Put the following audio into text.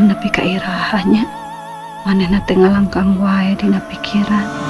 lain nepi kairahannya manehna teu ngalangkang wae dina pikiran.